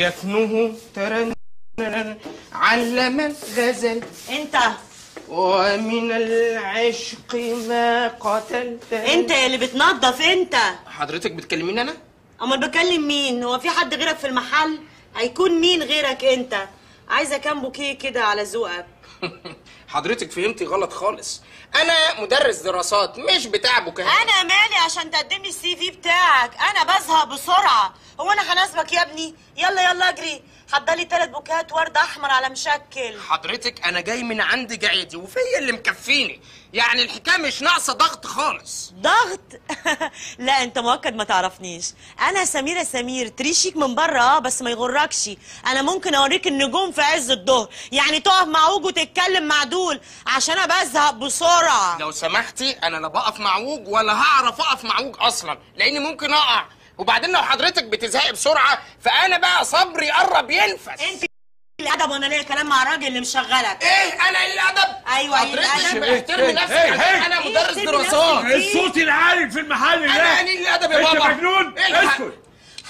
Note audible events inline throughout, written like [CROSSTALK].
جفنه ترنن علم الغزل. انت. ومن العشق ما قتلت. انت اللي بتنظف انت. حضرتك بتكلميني أنا؟ أمال بكلم مين؟ هو في حد غيرك في المحل؟ هيكون مين غيرك انت؟ عايزة كام بوكيه كده على ذوقك. [LAUGHS] حضرتك فهمتي غلط خالص. أنا مدرس دراسات مش بتاع بكاء أنا مالي عشان تقدم لي السي في بتاعك؟ أنا بزهق بسرعة. هو أنا هناسبك يا ابني؟ يلا يلا أجري. حضرلي ثلاث بوكات ورد أحمر على مشكل. حضرتك أنا جاي من عند جعيدي وفيا اللي مكفيني. يعني الحكاية مش ناقصة ضغط خالص. ضغط؟ [LAUGHS] لا أنت مؤكد ما تعرفنيش. أنا سميرة سمير très chic من بره آه بس ما يغركش. أنا ممكن أوريك النجوم في عز الظهر. يعني تقف معووج وتتكلم معدول عشان أنا بزهق بسرعة. لو سمحتي أنا لا بقف معوج ولا هعرف أقف معوج أصلا لأني ممكن أقع. وبعدين لو حضرتك بتزهقي بسرعة فأنا بقى صبري قرب ينفس. انت الأدب وأنا ليا كلام مع الراجل اللي مشغلك. إيه؟ أنا قليل الأدب؟ أيوه الأدب. بتحترمي إيه، نفسك إيه، إيه. أنا إيه، مدرس احترمي دراسات. الصوت العالي في المحل ده أنا قليل الأدب يا أنت بابا؟ مجنون؟ إيه؟ اسكت.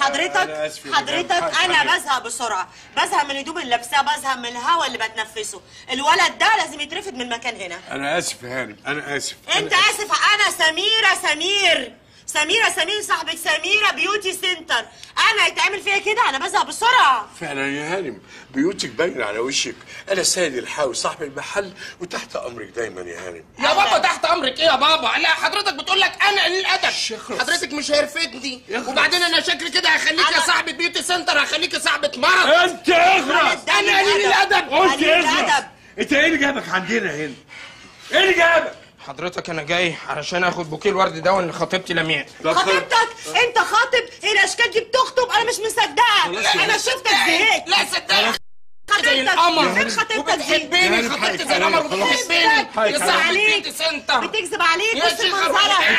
حضرتك أنا آسف حضرتك أنا. بزهق بسرعة. بزهق من الهدوم اللي لابساها بزهق من الهواء اللي بتنفسه. الولد ده لازم يترفد من المكان هنا. أنا آسف يا هانم أنا آسف. أنت أنا آسف. أنا سميره سمير. سميرة سمير صاحبة سميرة beauty center. أنا يتعمل فيا كده؟ أنا بزهق بسرعة. فعلا يا هانم. beauty ك باينة على وشك. أنا سيد الحاوي صاحب المحل وتحت أمرك دايما يا هانم. يا بابا تحت أمرك. إيه يا بابا؟ لا حضرتك بتقول لك أنا قليل الأدب. حضرتك مش هيرفدني. وبعدين أنا شكلي كده هخليك يا صاحبة beauty center هخليك صاحبة مرض. أنت اخرس أنا قليل الأدب. قلت الأدب. أنت إيه اللي جابك عندنا هنا؟ إيه اللي جابك؟ حضرتك أنا جاي علشان آخد بوكيه الورد ده اللي خطيبتي لميع خطيبتك؟ أنت خاطب؟ هي الأشكال دي بتخطب؟ أنا مش يا أنا شفتك زهقت. لا صدقني. زي خطيبتك. القمر. فين خطيبتك؟ دي وبتحبني يعني خطيبتي زي القمر. يا صاحبة عليك. بتكذب عليك. يا بص منظرك.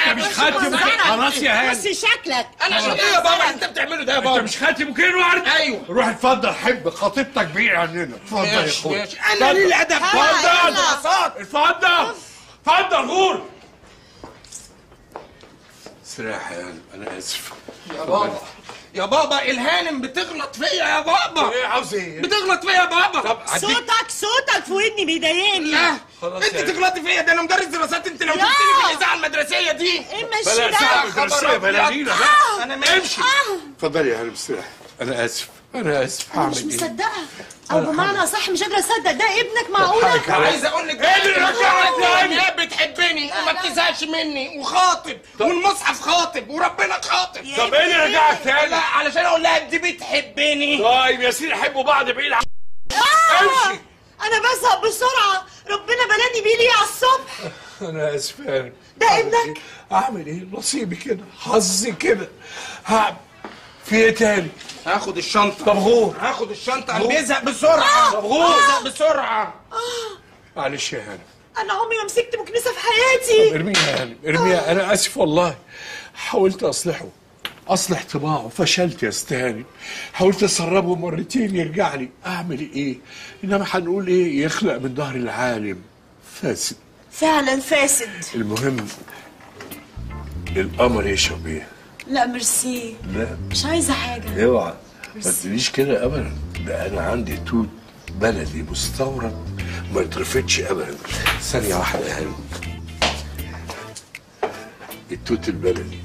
أنت مش منظرك. خلاص يا هانم بص شكلك. أنا عشان إيه يا بابا. أنت بتعمله ده يا أنت بابا مش خدت بوكيه ورد؟ أيوه. روح اتفضل. حب خطيبتك بعيد عننا. اتفضل يا أخويا. أنا قليل الادب اتفضل. اتفضل. اتفضل غور. استريح يا هانم أنا آسف. يا بابا. يا بابا الهانم بتغلط فيا يا بابا. إيه عاوز إيه بتغلط فيا يا بابا. طب صوتك صوتك في ودني بيضايقني. لا. خلاص أنت. تغلطي فيا؟ ده أنا مدرس دراسات أنت لو يا. جبتني في الاذاعه المدرسية دي. إيه ماشي بلا ده؟ ساعة خبر مدرسية أبيض. بلا غيرة بقى أنا ماشي. اتفضلي يا هانم استريح أنا آسف. أنا اسف مش هعمل إيه مصدقة. أو بمعنى صح مش قادرة أصدق. ده ابنك معقولة. عايز أقول لك إيه اللي رجعك تاني؟ هي بتحبني وما بتزهقش مني وخاطب والمصحف خاطب وربنا خاطب. طب إيه اللي رجعك لا تاني علشان أقول لها دي بتحبني. طيب يا سيدي حبوا بعض بعيد عن آه، أمشي. أنا بزهق بسرعة. ربنا بلاني بيه ليه على الصبح؟ أنا اسف ده أعمل ابنك؟ إيه؟ أعمل إيه؟ نصيبي كده حظي كده. هعمل في إيه تاني؟ هاخد الشنطة. طب غور هاخد الشنطة. أنا بيزهق بسرعة. طب غور. بيزهق بسرعة. معلش يا هانم. أنا عمري ما مسكت مكنسة في حياتي. ارميها يا هانم ارميها. أنا آسف والله. حاولت أصلحه. أصلح طباعه. فشلت يا استهاني حاولت أسربه مرتين يرجع لي. أعمل إيه؟ إنما هنقول إيه؟ يخلق من ظهر العالم. فاسد. فعلا فاسد. المهم القمر يشرب إيه لا ميرسي. لا. مش عايزة حاجة. اوعى. ما تقوليش كده ابدا. ده أنا عندي توت بلدي مستورد ما يترفضش ابدا. ثانية واحدة يا التوت البلدي.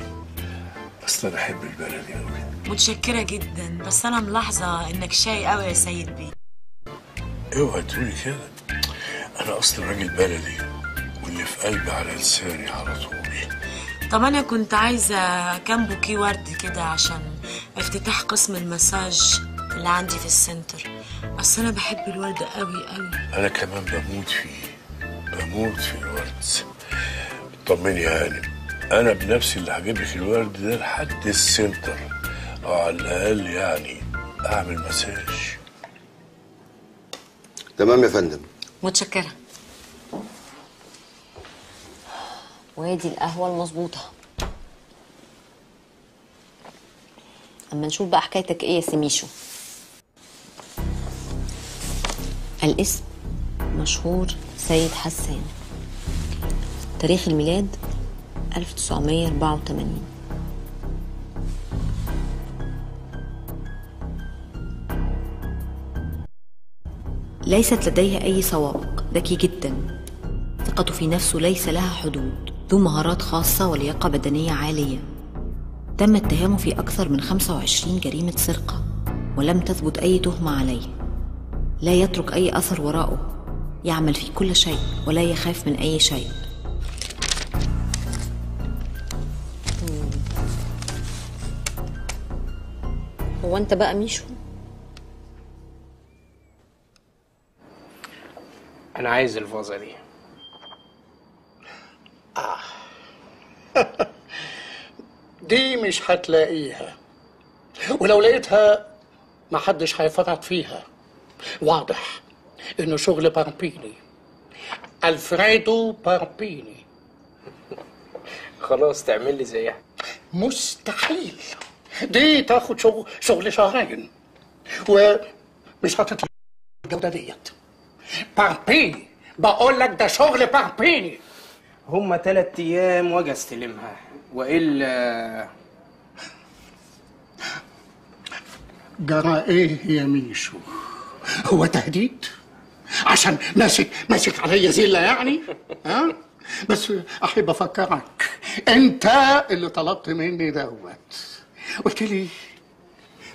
اصل أنا أحب البلدي قوي متشكرة جدا بس أنا ملاحظة إنك شاي قوي يا سيد بيه اوعى تقولي كده. أنا أصلا راجل بلدي واللي في قلبي على لساني على طول. طب أنا كنت عايزة كام بوكيه ورد كده عشان افتتاح قسم المساج اللي عندي في ال center اصل أنا بحب الورد قوي قوي. أنا كمان بموت فيه بموت في الورد. طمني يا هانم. أنا بنفسي اللي هجيب لك الورد ده لحد ال center أو على الأقل يعني أعمل مساج. تمام يا فندم. متشكرة. وادي القهوة المظبوطة. أما نشوف بقى حكايتك إيه يا سميشو. الاسم مشهور سيد حسان. تاريخ الميلاد 1984 ليست لديه أي سوابق. ذكي جدا. ثقته في نفسه ليس لها حدود. ذو مهارات خاصة ولياقة بدنية عالية. تم اتهامه في أكثر من 25 جريمة سرقة ولم تثبت أي تهمة عليه. لا يترك أي أثر وراءه. يعمل في كل شيء ولا يخاف من أي شيء. هو أنت بقى ميشو؟ أنا عايز الفازة دي. [LAUGHS] دي مش هتلاقيها. ولو لقيتها ما حدش هيفرط فيها. واضح إنه شغل باربيني. ألفريدو باربيني. خلاص تعمل لي زيها. مستحيل. دي تاخد شغل شغل شهرين. ومش هتطلع الجودة ديت. باربيني. بقول لك ده شغل باربيني. هما تلات أيام واجي استلمها وإلا جرى إيه يا ميشو؟ هو تهديد؟ عشان ماسك ماسك عليا زلة يعني؟ ها؟ بس احب افكرك أنت اللي طلبت مني دوت. قلت لي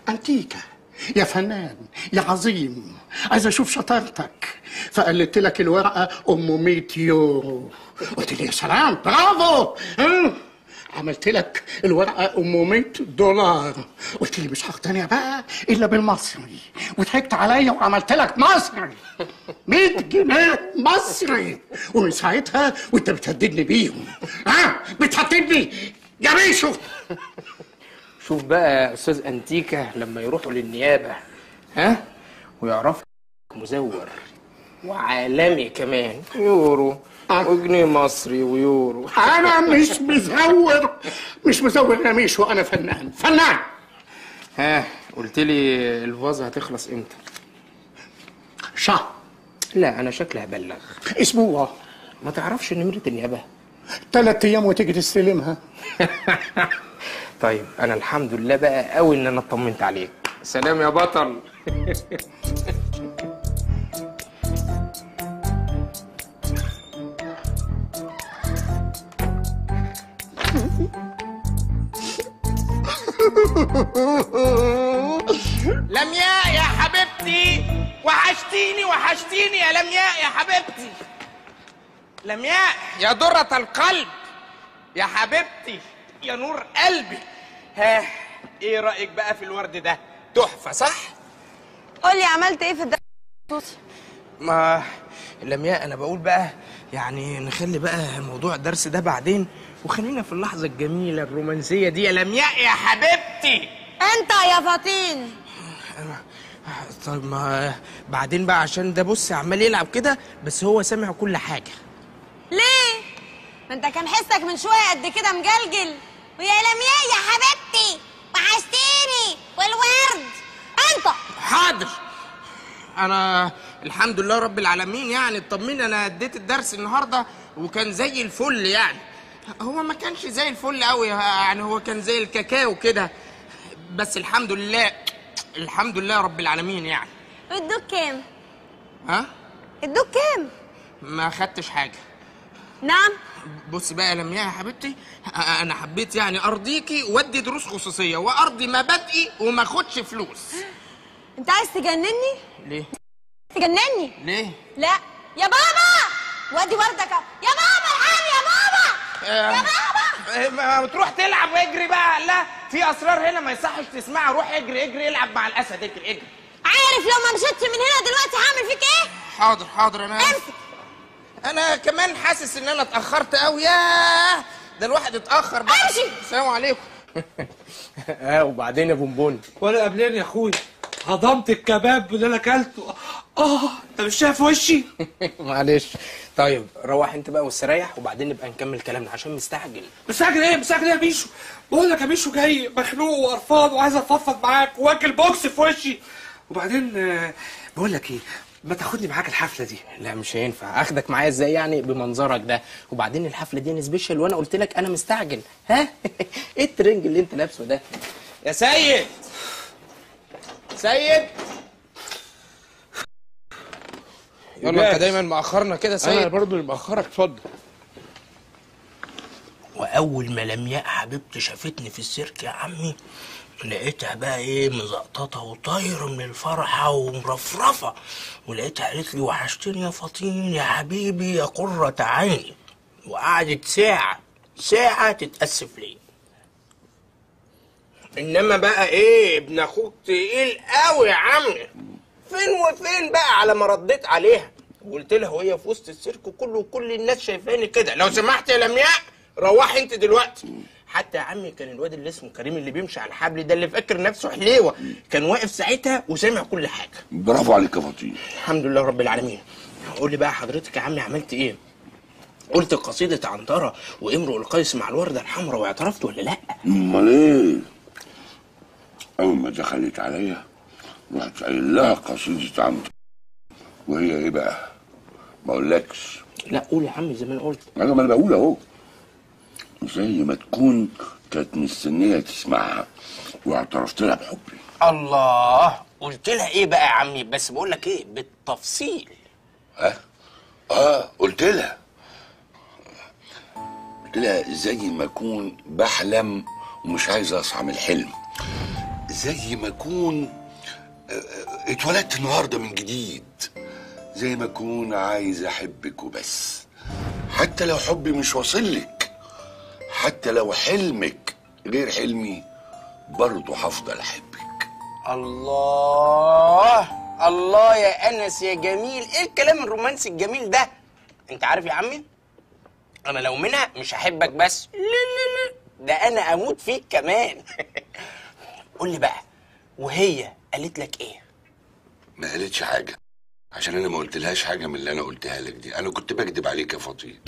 أنتيكا يا فنان يا عظيم عايز أشوف شطارتك. فقلت لك الورقة أم 100 يورو. قلت لي يا سلام برافو! ها عملت لك الورقة أم 100 دولار. قلت لي مش هقتنع بقى إلا بالمصري. وضحكت عليا وعملت لك مصري. 100 جنيه مصري. ومن ساعتها وأنت بتهددني بيهم. ها بتهددني. يا بيشو شوف بقى أستاذ انتيكا لما يروحوا للنيابة ها ويعرفوا مزور. وعالمي كمان. يورو. وجنيه مصري ويورو. أنا [LAUGHS] مش مزور. مش مزور يا ميشو أنا فنان. فنان! ها قلت لي الفازه هتخلص إمتى؟ شهر لا أنا شكلي هبلغ. أسبوع. ما تعرفش نمره النيابة؟ ثلاث أيام وتيجي تستلمها. [LAUGHS] طيب أنا الحمد لله بقى قوي إن أنا اطمنت عليك. سلام يا بطل. [LAUGHS] لمياء يا حبيبتي. وحشتيني وحشتيني يا لمياء يا حبيبتي. لمياء يا درة القلب يا حبيبتي يا نور قلبي. ها إيه رأيك بقى في الورد ده؟ تحفة صح؟ قولي عملت إيه في الدرس ما لمياء أنا بقول بقى يعني نخلي بقى موضوع الدرس ده بعدين وخلينا في اللحظة الجميلة الرومانسية دي. يأ لمياء يا حبيبتي؟ أنت يا فطين طيب ما بعدين بقى عشان ده بص عمال يلعب كده بس هو سامع كل حاجة. ليه؟ ما أنت كان حسك من شوية قد كده مجلجل. ويا لمياء يا حبيبتي وحشتيني والورد. أنت. حاضر. أنا الحمد لله رب العالمين يعني اطمني أنا أديت الدرس النهارده وكان زي الفل يعني. هو ما كانش زي الفل قوي يعني هو كان زي الكاكاو كده. بس الحمد لله الحمد لله رب العالمين يعني. ادوك كام؟ ها؟ ادوك كام؟ ما خدتش حاجة. نعم. بص بقى لمياء يا حبيبتي أنا حبيت يعني أرضيكي وأدي دروس خصوصية وأرضي مبادئي وما أخدش فلوس. أنت عايز تجنني؟ ليه؟ تجنني؟ ليه؟ لا. يا بابا! وأدي وردك يا بابا الحقني يا بابا يا بابا ما تروح تلعب واجري بقى. لا في أسرار هنا ما يصحش تسمعها. روح اجري اجري العب مع الأسد اجري اجري. عارف لو ما مشيتش من هنا دلوقتي هعمل فيك إيه؟ حاضر حاضر أنا امسك. أنا كمان حاسس إن أنا اتأخرت قوي ياه! ده الواحد اتأخر بقى. امشي. السلام عليكم. [LAUGHS] آه وبعدين يا بونبون ولا قبلين يا اخويا هضمت الكباب اللي أنا أكلته. آه أنت مش شايف وشي؟ [LAUGHS] معلش. طيب روح أنت بقى واستريح وبعدين نبقى نكمل كلامنا عشان مستعجل. مستعجل إيه؟ مستعجل إيه يا ميشو؟ بقول لك يا ميشو جاي مخنوق وقرفان وعايز اتفضفض معاك وأكل بوكس في وشي. وبعدين آه، بقول لك إيه؟ ما تاخدني معاك الحفلة دي. لا مش هينفع. أخدك معايا إزاي يعني؟ بمنظرك ده. وبعدين الحفلة دي special وأنا قلت لك أنا مستعجل. ها؟ [LAUGHS] إيه الترنج اللي أنت لابسه ده؟ يا سيد! سيد! يلا. انت دايما مأخرنا كده أنا سيد برضو اللي مأخرك اتفضل. وأول ما لمياء حبيبتي شافتني في السيرك يا عمي لقيتها بقى إيه مزقططة وطايرة من الفرحة ومرفرفة. ولقيتها قالت لي وحشتني يا فطين يا حبيبي يا قرة عيني. وقعدت ساعة ساعة تتأسف لي إنما بقى إيه ابن أخوك تقيل قوي يا عمي. فين وفين بقى على ما رديت عليها. وقلت لها وهي في وسط السيرك كله وكل الناس شايفاني كده. لو سمحت يا لمياء روحي انت دلوقتي. حتى يا عمي كان الواد اللي اسمه كريم اللي بيمشي على الحبل ده اللي فاكر نفسه حليوة كان واقف ساعتها وسامع كل حاجة. برافو عليك يا فطين الحمد لله رب العالمين. قول لي بقى حضرتك يا عمي عملت إيه؟ قلت قصيدة عنترة وامرؤ القيس مع الوردة الحمراء واعترفت ولا لأ؟ امال إيه؟ أول ما دخلت عليا رحت قايل لها قصيدة عمتي وهي إيه بقى؟ ما أقولكش. لا قول يا عمي زي ما أنا قلت. أنا ما أنا بقول أهو. زي ما تكون كانت مستنية تسمعها واعترفت لها بحبي. الله قلت لها إيه بقى يا عمي؟ بس بقول لك إيه؟ بالتفصيل. ها؟ آه قلت لها. قلت لها زي ما أكون بحلم ومش عايز أصحى من الحلم. زي ما أكون اتولدت النهارده من جديد زي ما أكون عايز أحبك وبس. حتى لو حبي مش واصل لك حتى لو حلمك غير حلمي برضه هفضل أحبك. الله! الله يا أنس يا جميل! إيه الكلام الرومانسي الجميل ده؟ أنت عارف يا عمي؟ أنا لو منها مش هحبك بس. لا لا لا. ده أنا أموت فيك كمان. [LAUGHS] قول لي بقى وهي قالت لك إيه؟ ما قالتش حاجة. عشان أنا ما قلتلهاش حاجة من اللي أنا قلتها لك دي. أنا كنت بكذب عليك يا فطين [LAUGHS]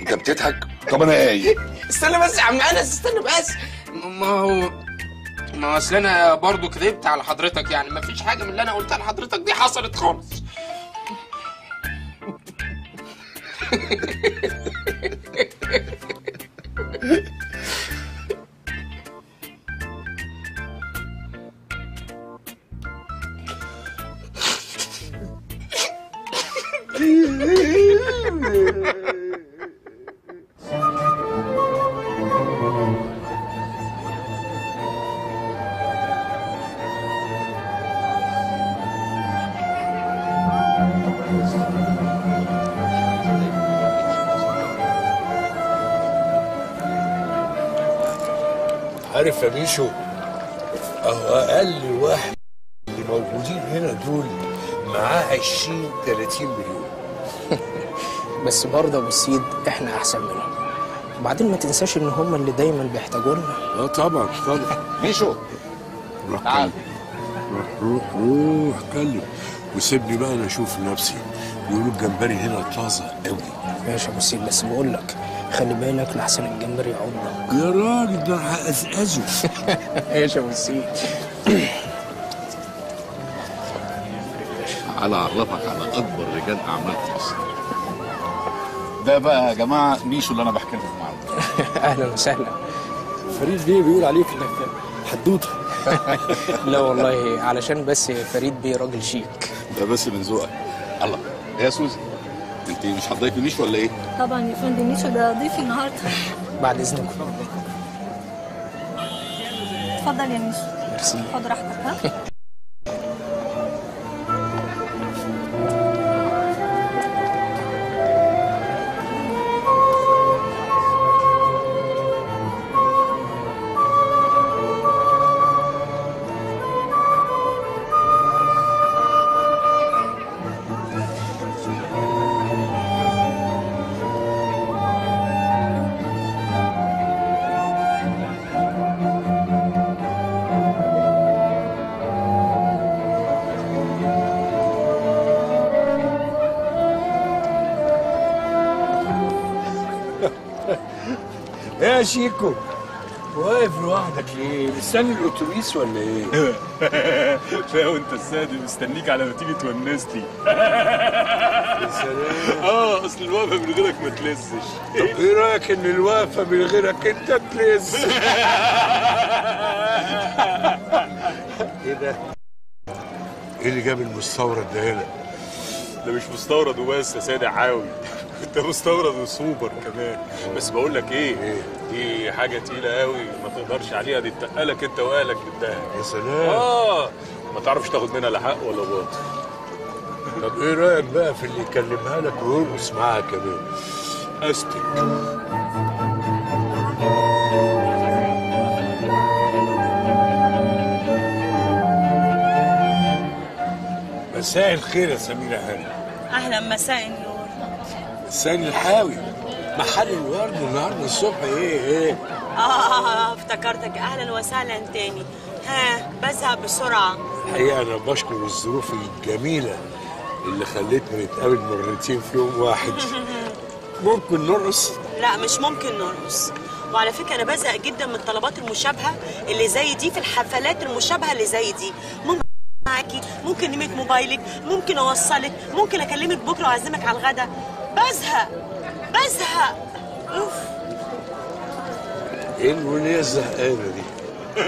أنت بتضحك؟ طب أنا إيه؟ استنى بس يا عم انس استنى بس. ما هو ما هو أصل أنا برضه كذبت على حضرتك يعني. ما فيش حاجة من اللي أنا قلتها لحضرتك دي حصلت خالص. [LAUGHS] عارف يا ميشو؟ أهو أقل واحد اللي موجودين هنا دول معاه 20 30 مليون. [LAUGHS] بس برضه يا أبو السيد إحنا أحسن منهم. وبعدين ما تنساش إن هم اللي دايما بيحتاجونا آه طبعا طبعا. [LAUGHS] ميشو! روح تعال. كلم. روح روح روح كلم. وسيبني بقى أنا أشوف نفسي. بيقولوا الجمبري هنا طازة قوي ماشي يا أبو السيد بس بقول لك خلي بالك لحسن الجمبري يعضك يا راجل ده أنا هقزقزه ماشي يا أبو السيد على اعرفك على أكبر رجال أعمال في مصر. ده بقى يا جماعة ميشو اللي أنا بحكي لكم عنه. [LAUGHS] أهلا وسهلا. فريد بيه بيقول عليك إنك حدوتة. [LAUGHS] لا والله علشان بس فريد بيه راجل شيك. ده بس من ذوقك. الله. يا سوزي أنت مش هتضيفي ميشو ولا إيه؟ طبعا يا فندم ميشو ده ضيفي النهارده. بعد اذنكم اتفضل يا ميشو ميرسي. خد راحتك ها؟ [LAUGHS] يا شيكو واقف لوحدك ليه؟ مستني الأتوبيس ولا إيه؟ [LAUGHS] لا وأنت السادة مستنيك على ما تيجي تونسني يا سلام آه أصل الوقفة من غيرك ما تلسش طب إيه رأيك إن الوقفة من غيرك أنت تلز؟ [LAUGHS] إيه ده؟ إيه اللي جاب المستورد ده هنا ده مش مستورد وبس يا سيدي عاوي ده مستورد وسوبر كمان. بس بقول لك إيه دي حاجة تقيلة قوي ما تقدرش عليها دي تقلك انت واهلك بالدهب يا سلام. آه ما تعرفش تاخد منها لا حق ولا باطل. طب إيه رأيك بقى في اللي يكلمها لك ويرقص معاها كمان؟ أستك. مساء الخير يا سميرة هاني. أهلا مساء النور. السيد الحاوي. محل الورد النهارده الصبح إيه إيه؟ آه افتكرتك. أهلا وسهلا تاني. ها بزهق بسرعة. الحقيقة أنا بشكر الظروف الجميلة اللي خلتنا نتقابل مرتين في يوم واحد. [LAUGHS] ممكن نرقص؟ لا مش ممكن نرقص. وعلى فكرة أنا بزهق جدا من الطلبات المشابهة اللي زي دي في الحفلات المشابهة اللي زي دي. ممكن معاكي ممكن نمت موبايلك ممكن أوصلك ممكن أكلمك بكرة وأعزمك على الغدا. بزهق. بزهق. أوف. إيه الوليه الزهقانة دي؟ [LAUGHS]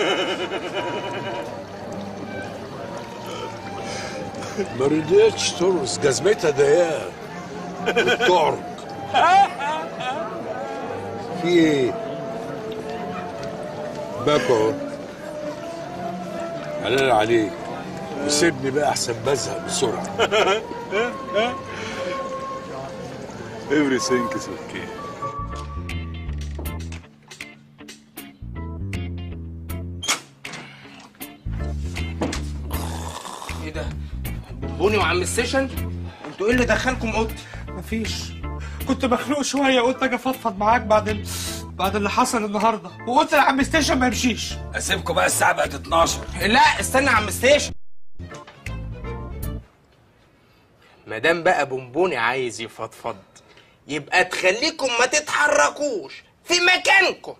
ما رضيتش ترقص. جزمتها ضيقة. وبتعرج في إيه؟ باكو أهو. حلال عليك. وسيبني بقى أحسن بزهق بسرعة. [LAUGHS] everything is okay. إيه ده؟ بونبوني وعم ستيشن؟ أنتوا إيه اللي دخلكم اوضتي؟ مفيش. كنت مخنوق شوية قلت أجي أفضفض معاك بعد ال... بعد اللي حصل النهارده. وقلت لعم ستيشن ما يمشيش. أسيبكم بقى الساعة بقت 12 لا استنى يا عم ستيشن مادام بقى بونبوني عايز يفضفض. يبقى تخليكم ما تتحركوش في مكانكم.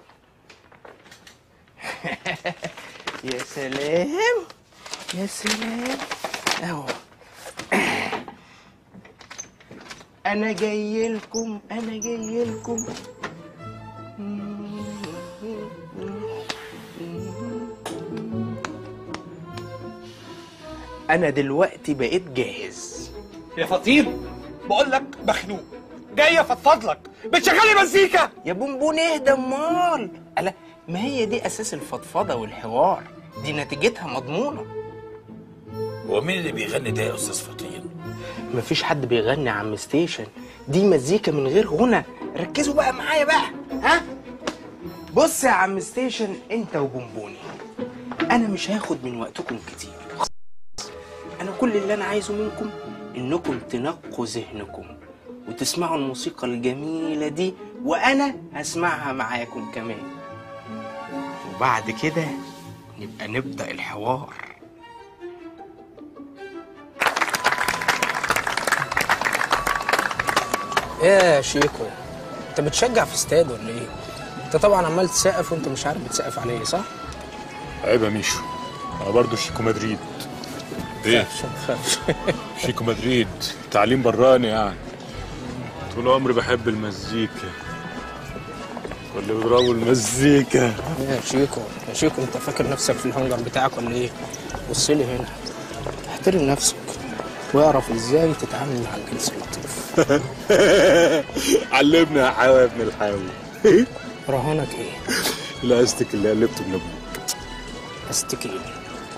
[LAUGHS] يا سلام يا سلام. أهو. [CLEARS THROAT] أنا جاي لكم أنا جاي لكم. أنا دلوقتي بقيت جاهز. يا فطير بقول لك مخنوق. جاي افضفض لك بتشغلي مزيكا. يا بونبون اهدى أمال. ألا ما هي دي أساس الفضفضة والحوار؟ دي نتيجتها مضمونة. هو مين اللي بيغني ده يا أستاذ فطير؟ مفيش حد بيغني يا عم ستيشن. دي مزيكا من غير غنى. ركزوا بقى معايا بقى. ها؟ بص يا عم ستيشن انت وبونبوني. أنا مش هاخد من وقتكم كتير. أنا كل اللي أنا عايزه منكم إنكم تنقوا ذهنكم. وتسمعوا الموسيقى الجميلة دي وأنا هسمعها معاكم كمان. وبعد كده نبقى نبدأ الحوار. يا شيكو أنت بتشجع في استاد ولا إيه؟ أنت طبعا عمال تسقف وأنت مش عارف بتسقف على إيه صح؟ عيب يا ميشو أنا برضه شيكو مدريد. إيه؟ شيكو مدريد تعليم براني يعني. طول عمري بحب المزيكا. واللي بيضربوا المزيكا. يا شيكو يا شيكو انت فاكر نفسك في الهنجر بتاعك ولا إيه؟ بص لي هنا. احترم نفسك واعرف إزاي تتعامل مع الجنس اللطيف. [LAUGHS] علمني يا حاوي يا ابن الحاوي رهانك إيه؟ الاستك اللي قلبته من أبوك. استكين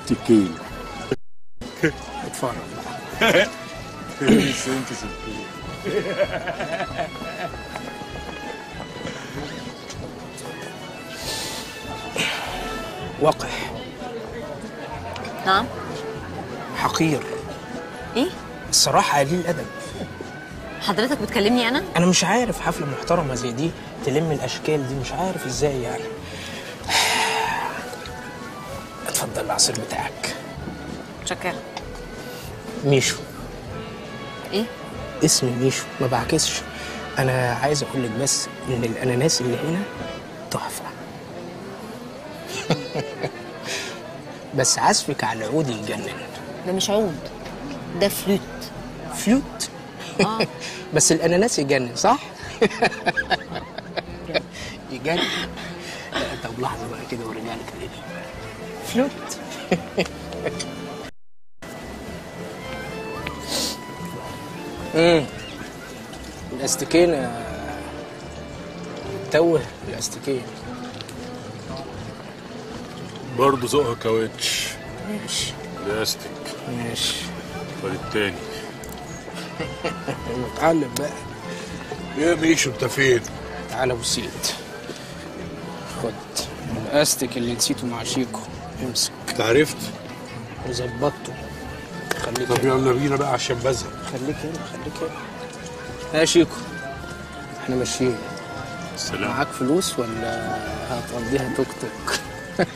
تكين اتفرج. [LAUGHS] سنك وقح نعم. حقير. إيه؟ الصراحة قليل الأدب. حضرتك بتكلمني أنا؟ أنا مش عارف حفلة محترمة زي دي تلم الأشكال دي مش عارف إزاي يعني. اتفضل العصير بتاعك. شكرا. ميشو. إيه؟ اسمي ميشو ما بعكسش. أنا عايز أقول لك بس إن الأناناس اللي هنا تحفة. [LAUGHS] بس عزفك على العود يجنن ده مش عود ده فلوت. فلوت؟ آه. [LAUGHS] بس الأناناس يجنن صح؟ [LAUGHS] يجنن طب لحظة بقى كده ورجع لك فلوت. امم الاستيكين يا توه الاستيكين. برضه ذوقها كاوتش. ماشي. بلاستيك ماشي. والتاني [LAUGHS] اتعلم بقى. يا ميشو انت فين؟ تعالى أبو سيد. خد الأستيك اللي نسيته مع شيكو. امسك. انت عرفت؟ وظبطته خليك طب. يلا بينا بقى عشان بزهق. خليك هنا خليك هنا. يا شيكو إحنا ماشيين. سلام. معاك فلوس ولا هتقضيها توك توك؟ [LAUGHS]